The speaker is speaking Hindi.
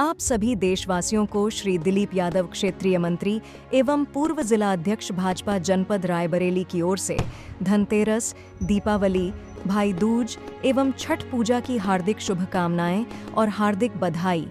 आप सभी देशवासियों को श्री दिलीप यादव क्षेत्रीय मंत्री एवं पूर्व जिला अध्यक्ष भाजपा जनपद रायबरेली की ओर से धनतेरस, दीपावली भाई दूज एवं छठ पूजा की हार्दिक शुभकामनाएँ और हार्दिक बधाई।